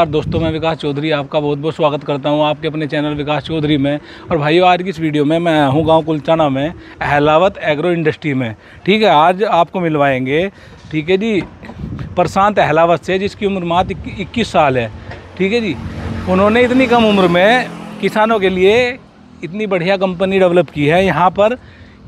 दोस्तों, मैं विकास चौधरी आपका बहुत बहुत स्वागत करता हूँ आपके अपने चैनल विकास चौधरी में। और भाइयों, आज की इस वीडियो में मैं हूँ गाँव कुलचाना में, अहलावत एग्रो इंडस्ट्री में। ठीक है, आज आपको मिलवाएँगे, ठीक है जी, प्रशांत अहलावत से, जिसकी उम्र मात्र इक्कीस साल है। ठीक है जी, उन्होंने इतनी कम उम्र में किसानों के लिए इतनी बढ़िया कंपनी डेवलप की है। यहाँ पर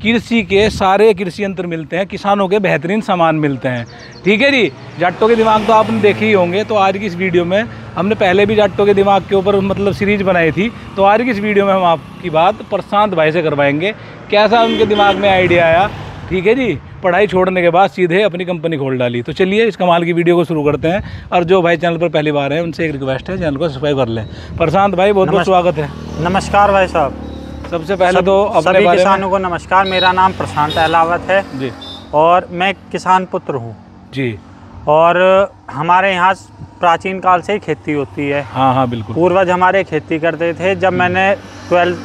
कृषि के सारे कृषि यंत्र मिलते हैं किसानों के बेहतरीन सामान मिलते हैं। ठीक है जी? जाट्टों के दिमाग तो आपने देखे ही होंगे तो आज की इस वीडियो में हमने पहले भी जाट्टों के दिमाग के ऊपर मतलब सीरीज़ बनाई थी तो आज की इस वीडियो में हम आपकी बात प्रशांत भाई से करवाएँगे। कैसा उनके दिमाग में आइडिया आया? ठीक है जी? पढ़ाई छोड़ने के बाद सीधे अपनी कंपनी खोल डाली। तो चलिए इस कमाल की वीडियो को शुरू करते हैं और जो भाई चैनल पर पहली बार है उनसे एक रिक्वेस्ट है चैनल को सब्सक्राइब कर लें। प्रशांत भाई बहुत बहुत स्वागत है। नमस्कार भाई साहब। सबसे पहले सब- तो अपने सभी किसानों को नमस्कार मेरा नाम प्रशांत अहलावत है। जी। और मैं किसान पुत्र हूँ। जी। और हमारे यहाँ प्राचीन काल से ही खेती होती है। हाँ हाँ बिल्कुल। पूर्वज हमारे खेती करते थे जब मैंने ट्वेल्थ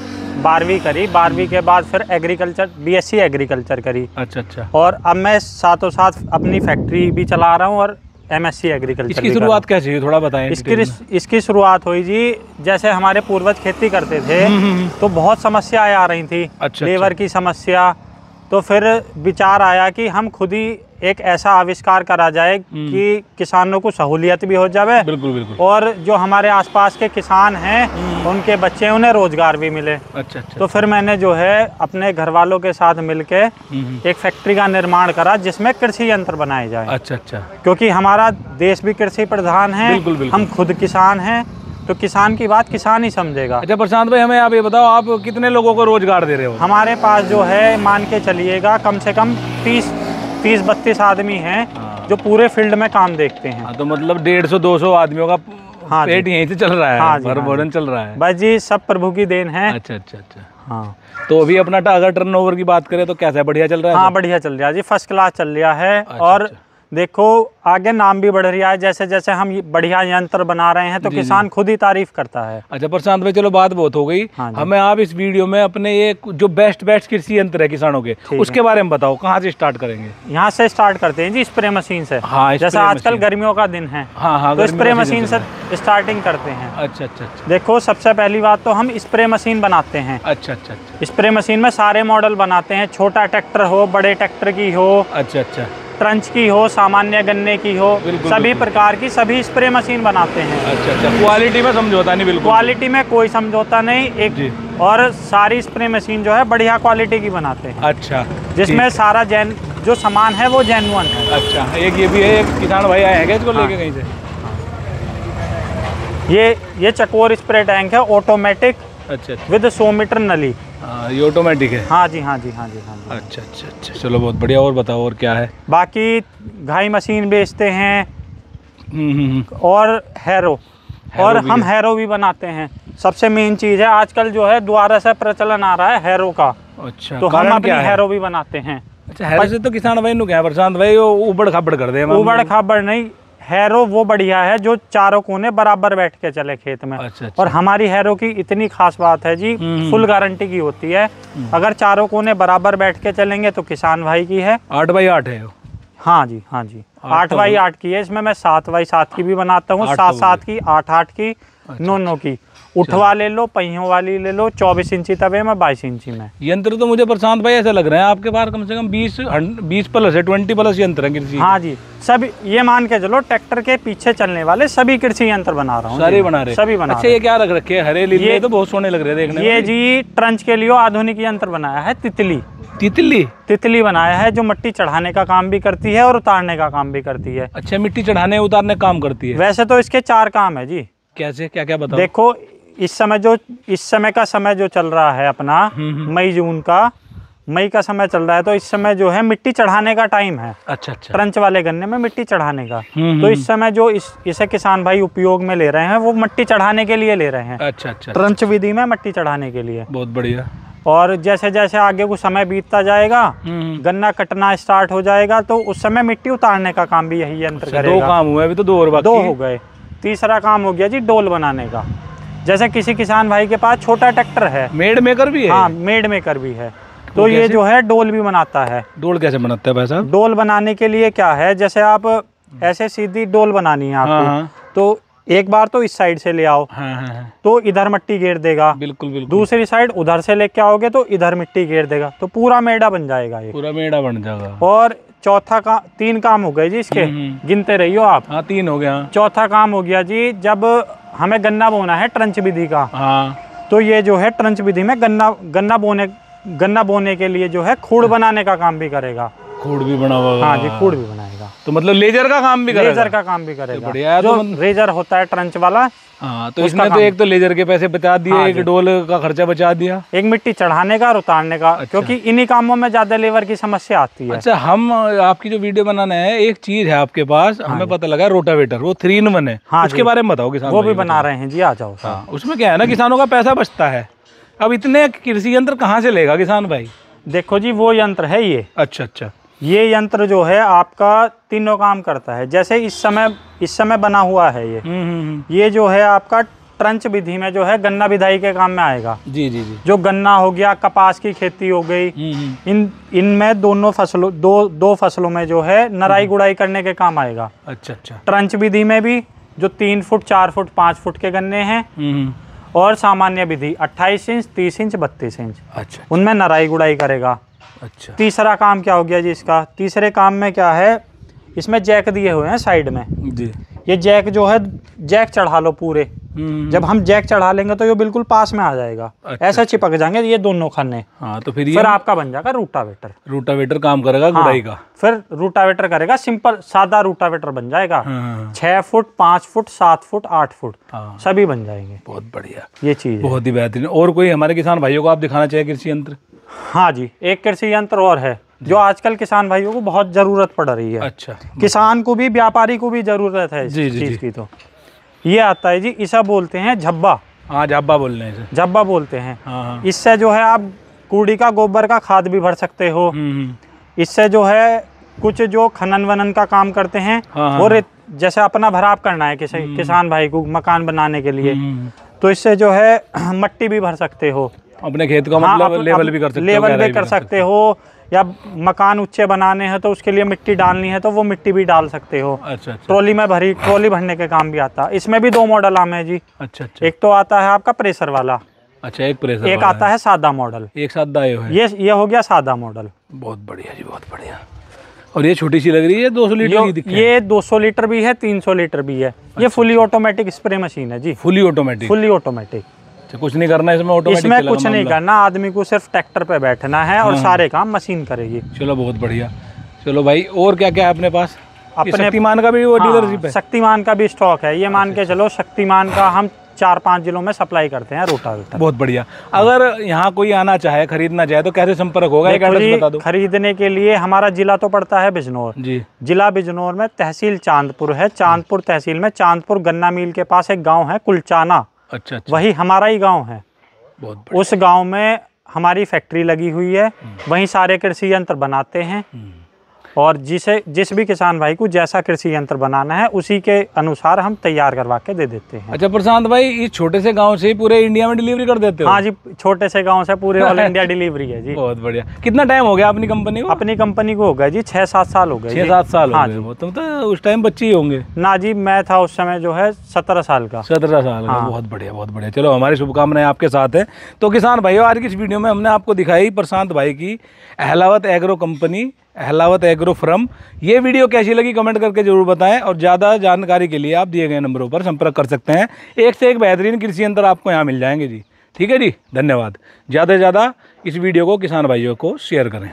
बारहवीं करी। बारहवीं के बाद फिर एग्रीकल्चर बीएससी एग्रीकल्चर करी। अच्छा अच्छा। और अब मैं साथों साथ अपनी फैक्ट्री भी चला रहा हूँ और एमएससी एग्रीकल्चर इसकी शुरुआत कैसे हुई थोड़ा बताएँ इसकी इसकी शुरुआत हुई जी जैसे हमारे पूर्वज खेती करते थे हम्म, हम्म, हम्म। तो बहुत समस्याएँ आ रही थी अच्छा, लेबर अच्छा। की समस्या तो फिर विचार आया कि हम खुद ही एक ऐसा आविष्कार करा जाए हम्म। कि किसानों को सहूलियत भी हो जाए बिल्कुल बिल्कुल। और जो हमारे आसपास के किसान हैं उनके बच्चे उन्हें रोज़गार भी मिले। अच्छा अच्छा। तो फिर मैंने जो है अपने घर वालों के साथ मिलके हम्म, हम्म। एक फैक्ट्री का निर्माण करा जिसमें कृषि यंत्र बनाए जाए। अच्छा अच्छा। क्योंकि हमारा देश भी कृषि प्रधान है बिल्कुल, बिल्कुल। हम खुद किसान हैं तो किसान की बात किसान ही समझेगा। अच्छा प्रशांत भाई हमें आप ये बताओ आप कितने लोगों को रोज़गार दे रहे हो? हमारे पास जो है मान के चलिएगा कम से कम तीस तीस बत्तीस आदमी हैं हाँ। जो पूरे फ़ील्ड में काम देखते हैं। हाँ तो मतलब डेढ़ सौ दो सौ आदमियों का हाँ। पेट यहीं से चल रहा है हाँ जी, हाँ चल रहा है। बस जी सब प्रभु की देन है। अच्छा अच्छा अच्छा। हाँ। तो अभी अपना अगर टर्नओवर की बात करें तो कैसा है? बढ़िया चल रहा है? हाँ बढ़िया चल रहा है जी फ़र्स्ट क्लास चल रहा है अच्छा, और अच्छा। देखो आगे नाम भी बढ़ रहा है जैसे जैसे हम बढ़िया यंत्र बना रहे हैं तो जी, जी। किसान खुद ही तारीफ़ करता है। अच्छा प्रशांत भाई चलो बात बहुत हो गई। हाँ हमें आप इस वीडियो में अपने ये जो बेस्ट बेस्ट कृषि यंत्र है किसानों के। उसके बारे में बताओ कहाँ से स्टार्ट करेंगे? यहाँ से स्टार्ट करते हैं जी स्प्रे मशीन से। हाँ, जैसे आजकल गर्मियों का दिन है हाँ हाँ तो स्प्रे मशीन से स्टार्टिंग करते हैं। अच्छा अच्छा अच्छा। देखो सबसे पहली बात तो हम स्प्रे मशीन बनाते हैं। अच्छा अच्छा अच्छा। स्प्रे मशीन में सारे मॉडल बनाते हैं छोटा ट्रैक्टर हो बड़े ट्रैक्टर की हो। अच्छा अच्छा। ट्रंच की हो सामान्य गन्ने की हो सभी। प्रकार की सभी स्प्रे मशीन बनाते हैं। अच्छा अच्छा क्वालिटी में समझौता नहीं बिल्कुल। क्वालिटी में कोई समझौता नहीं। एक और सारी स्प्रे मशीन जो है बढ़िया क्वालिटी की बनाते हैं। अच्छा जिसमें सारा जैन जो सामान है वो जेनुअन है। अच्छा एक ये भी है एक किसान भाई आए हैं इसको हाँ। लेके कहीं से? ये ये चकोर स्प्रे टैंक है ऑटोमेटिक अच्छा अच्छा। विद सौ मीटर नली। हाँ, ये ऑटोमेटिक है? हाँ जी हाँ जी हाँ जी हाँ जी। अच्छा अच्छा अच्छा। चलो बहुत बढ़िया। और बताओ और क्या है? बाकी घाई मशीन बेचते हैं हम्म, हम्म, हम्म। और हैरो। और हम हैरो भी बनाते हैं। सबसे मेन चीज़ है आजकल जो है दोबारा से प्रचलन आ रहा है हैरो का। अच्छा तो हम अपनी हैरो भी बनाते हैं। अच्छा हैरो से तो किसान भाई नु क्या प्रशांत भाई वो उबड़ खाबड़ कर दे उबड़ खाबड़ नहीं हैरो वो बढ़िया है जो चारों कोने बराबर बैठ के चले खेत में। अच्छा अच्छा। और हमारी हैरो की इतनी खास बात है जी हम्म। फुल गारंटी की होती है। अगर चारों कोने बराबर बैठ के चलेंगे तो किसान भाई की है। आठ बाई आठ है हाँ जी हाँ जी। आठ आठ तो बाई आठ की है इसमें मैं सात बाई सात की भी बनाता हूँ। सात तो सात की आठ आठ की। नौ नौ की। उठवा ले लो पहियों वाली ले लो चौबीस इंची तवे में बाईस इंची में। यंत्र तो मुझे प्रशांत भाई ऐसे लग रहे हैं आपके पास कम से कम बीस बीस प्लस है ट्वेंटी प्लस यंत्र है कृषि हाँ जी सब ये मान के चलो ट्रैक्टर के पीछे चलने वाले सभी कृषि यंत्र बना रहा हूँ। सारे बना रहे सभी बना अच्छा ये क्या रख रखे हैं? हरे ये- तो बहुत सोने लग रहे देखने ये जी ट्रंच के लिए आधुनिक यंत्र बनाया है तितली। तितली? तितली बनाया है जो मिट्टी चढ़ाने का काम भी करती है और उतारने का काम भी करती है। अच्छा मिट्टी चढ़ाने उतारने काम करती है। वैसे तो इसके चार काम है जी। कैसे क्या क्या बताओ? देखो इस समय जो इस समय का समय जो चल रहा है अपना हम्म, हम्म। मई जून का मई का समय चल रहा है तो इस समय जो है मिट्टी चढ़ाने का टाइम है। अच्छा अच्छा। ट्रंच वाले गन्ने में मिट्टी चढ़ाने का। हम्म, तो। इस समय जो इस इसे किसान भाई उपयोग में ले रहे हैं वो मिट्टी चढ़ाने के लिए ले रहे हैं। अच्छा अच्छा ट्रंच विधि में मिट्टी चढ़ाने के लिए। बहुत बढ़िया। और जैसे जैसे आगे को समय बीतता जाएगा गन्ना कटना स्टार्ट हो जाएगा तो उस समय मिट्टी उतारने का काम भी यही यंत्र अच्छा, दो काम हुए अभी तो दो और बाकी दो हो गए। तीसरा काम हो गया जी डोल बनाने का। जैसे किसी किसान भाई के पास छोटा ट्रैक्टर है। मेड मेकर भी है हाँ मेड मेकर भी है। तो ये जो है डोल भी बनाता है। डोल कैसे बनाते हैं भाई साहब? डोल बनाने के लिए क्या है जैसे आप ऐसे सीधी डोल बनानी है हाँ, आपको हाँ। तो एक बार तो इस साइड से ले आओ। हाँ हाँ हाँ। तो इधर मिट्टी घेर देगा। बिल्कुल बिल्कुल। दूसरी साइड उधर से लेके आओगे तो इधर मिट्टी घेर देगा। तो पूरा मेड़ा बन जाएगा ये। पूरा मेड़ा बन जाएगा। और चौथा का तीन काम हो गए जी इसके। गिनते गिनते रहियो आप। हाँ तीन हो गया। चौथा काम हो गया जी जब हमें गन्ना बोना है ट्रंच विधि का हाँ। तो ये जो है ट्रंच विधि में गन्ना गन्ना बोने गन्ना बोने के लिए जो है खूड़ बनाने का काम भी करेगा। खूड़ भी बना हुआ हाँ जी खूड़ भी बनाएगा तो मतलब लेजर का काम भी लेजर का काम भी करेगा। बढ़िया जो तो मतलब- रेजर होता है ट्रंच वाला हाँ तो इसने तो एक तो लेजर के पैसे बचा दिए हाँ एक डोल का खर्चा बचा दिया। एक मिट्टी चढ़ाने का और उतारने का अच्छा। क्योंकि इन्हीं कामों में ज़्यादा लेबर की समस्या आती है। अच्छा हम आपकी जो वीडियो बनाना है एक चीज़ है आपके पास हाँ हमें पता लगा रोटावेटर वो थ्री इन वन है। हाँ उसके बारे में बताओ किसान वो भी बना रहे हैं जी आ जाओ हाँ उसमें क्या है ना किसानों का पैसा बचता है। अब इतने कृषि यंत्र कहाँ से लेगा किसान भाई? देखो जी वो यंत्र है ये। अच्छा अच्छा। ये यंत्र जो है आपका तीनों काम करता है। जैसे इस समय इस समय बना हुआ है ये। हम्म हम्म, हम्म। ये जो है आपका ट्रंच विधि में जो है गन्ना विधाई के काम में आएगा। जी जी जी। जो गन्ना हो गया कपास की खेती हो गई इन इनमें दोनों फ़सलों दो दो फ़सलों में जो है नराई गुड़ाई करने के काम आएगा। अच्छा अच्छा। ट्रंच विधि में भी जो तीन फुट चार फुट पाँच फुट के गन्ने हैं और सामान्य विधि 28 इंच 30 इंच 32 इंच। अच्छा। उनमें नराई गुड़ाई करेगा। अच्छा। तीसरा काम क्या हो गया जी इसका? तीसरे काम में क्या है? इसमें जैक दिए हुए हैं साइड में। जी। ये जैक जो है जैक चढ़ा लो पूरे। हम्म। जब हम जैक चढ़ा लेंगे तो ये बिल्कुल पास में आ जाएगा। अच्छा, ऐसा चिपक जाएँगे ये दोनों खाने। हाँ तो फिर ये फिर आपका बन जाएगा रूटावेटर रूटावेटर काम करेगा गुड़ाई का? फिर रूटावेटर करेगा सिंपल सादा रूटावेटर बन जाएगा। हाँ हाँ, छह फुट पाँच फुट सात फुट आठ फुट। हाँ। सभी बन जाएँगे। बहुत बढ़िया। ये चीज़ बहुत ही बेहतरीन। और कोई हमारे किसान भाइयों को आप दिखाना चाहिए कृषि यंत्र? हाँ जी एक कृषि यंत्र और है जो आजकल किसान भाइयों को बहुत ज़रूरत पड़ रही है। अच्छा किसान को भी व्यापारी को भी ज़रूरत है इस जी, जी, चीज़। की तो। ये आता है जी इसे बोलते हैं झब्बा। हाँ जाब्बा बोल रहे हैं झब्बा बोलते हैं। हाँ हाँ। इससे जो है आप कूड़ी का गोबर का खाद भी भर सकते हो। हम्म हम्म, इससे जो है कुछ जो खनन वनन का काम करते हैं हाँ, हाँ, और जैसे अपना भराव करना है किसी किसान भाई को मकान बनाने के लिए। हम्म, तो इससे जो है मट्टी भी भर सकते हो। अपने खेत का हाँ, मतलब लेवल भी कर सकते हो लेवल भी कर सकते हो। या मकान ऊँचे बनाने हैं तो उसके लिए मिट्टी डालनी है तो वो मिट्टी भी डाल सकते हो। अच्छा अच्छा। ट्रॉली में भरी ट्रॉली भरने के काम भी आता है। इसमें भी दो मॉडल आम है जी। अच्छा अच्छा। एक तो आता है आपका प्रेशर वाला। अच्छा एक प्रेशर एक आता है। सादा मॉडल एक सादा ये ये हो गया सादा मॉडल बहुत बढ़िया जी बहुत बढ़िया। और ये छोटी सी लग रही है दो सौ लीटर की दिक्कत ये 200 लीटर भी है 300 लीटर भी है। ये फुली ऑटोमेटिक स्प्रे मशीन है जी। फुली ऑटोमेटिक फुली ऑटोमेटिक कुछ नहीं करना इसमें ऑटोमेटिक इसमें कुछ नहीं करना आदमी को सिर्फ़ ट्रैक्टर पे बैठना है हाँ। और सारे काम मशीन करेगी। चलो बहुत बढ़िया। चलो भाई और क्या क्या है अपने पास? अपने- शक्तिमान का भी वो हाँ, डीलरशिप है? शक्तिमान का भी स्टॉक है। ये मान के चलो शक्तिमान का हम चार पाँच जिलों में सप्लाई करते हैं रोटावेटर बहुत बढ़िया। अगर यहाँ कोई आना चाहे खरीदना चाहे तो कैसे संपर्क होगा? एक एड्रेस बता दो। खरीदने के लिए हमारा जिला तो पड़ता है बिजनौर। जी। जिला बिजनौर में तहसील चांदपुर है। चांदपुर तहसील में चांदपुर गन्ना मिल के पास एक गाँव है कुलचाना। अच्छा अच्छा। वही हमारा ही गाँव है। बहुत उस गाँव में हमारी फैक्ट्री लगी हुई है। वहीं सारे कृषि यंत्र बनाते हैं। हम्म। और जिसे जिस भी किसान भाई को जैसा कृषि यंत्र बनाना है उसी के अनुसार हम तैयार करवा के दे देते हैं। अच्छा प्रशांत भाई इस छोटे से गाँव से ही पूरे इंडिया में डिलीवरी कर देते हो? हाँ जी छोटे से गाँव से पूरे ऑल इंडिया डिलीवरी है जी। बहुत बढ़िया। कितना टाइम हो गया अपनी कंपनी को? अपनी कंपनी को हो गया जी छः सात साल हो गए छह सात साल हो गए। जी। तुम तो उस टाइम बच्चे ही होंगे। ना जी मैं था उस समय जो है सत्रह साल का। सत्रह साल का हाँ। बहुत बढ़िया बहुत बढ़िया। चलो हमारी शुभकामनाएँ आपके साथ है। तो किसान भाइयों आज की इस वीडियो में हमने आपको दिखाई प्रशांत भाई की Ahlawat agro company Ahlawat agro from. ये वीडियो कैसी लगी कमेंट करके ज़रूर बताएँ और ज़्यादा जानकारी के लिए आप दिए गए नंबरों पर संपर्क कर सकते हैं। एक से एक बेहतरीन कृषि यंत्र आपको यहाँ मिल जाएँगे जी। ठीक है जी, धन्यवाद। ज़्यादा से ज़्यादा इस वीडियो को किसान भाइयों को शेयर करें।